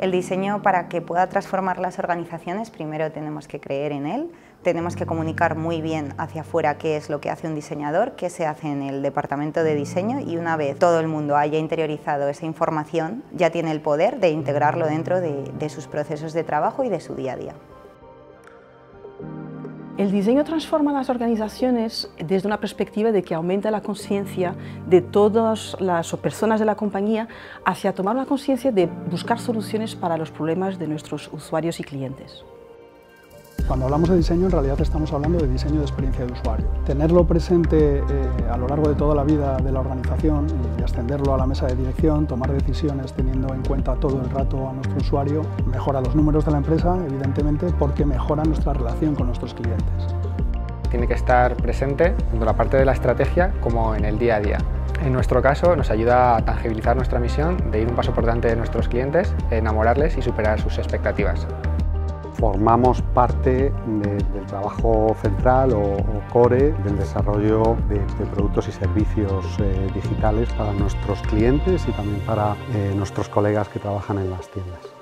El diseño para que pueda transformar las organizaciones primero tenemos que creer en él, tenemos que comunicar muy bien hacia afuera qué es lo que hace un diseñador, qué se hace en el departamento de diseño y una vez todo el mundo haya interiorizado esa información ya tiene el poder de integrarlo dentro de, de sus procesos de trabajo y de su día a día. El diseño transforma las organizaciones desde una perspectiva de que aumenta la conciencia de todas las personas de la compañía hacia tomar la conciencia de buscar soluciones para los problemas de nuestros usuarios y clientes. Cuando hablamos de diseño, en realidad estamos hablando de diseño de experiencia de usuario. Tenerlo presente eh, a lo largo de toda la vida de la organización y ascenderlo a la mesa de dirección, tomar decisiones teniendo en cuenta todo el rato a nuestro usuario, mejora los números de la empresa, evidentemente, porque mejora nuestra relación con nuestros clientes. Tiene que estar presente tanto la parte de la estrategia como en el día a día. En nuestro caso nos ayuda a tangibilizar nuestra misión de ir un paso por delante de nuestros clientes, enamorarles y superar sus expectativas formamos parte del trabajo central o, core del desarrollo de, productos y servicios eh, digitales para nuestros clientes y también para eh, nuestros colegas que trabajan en las tiendas.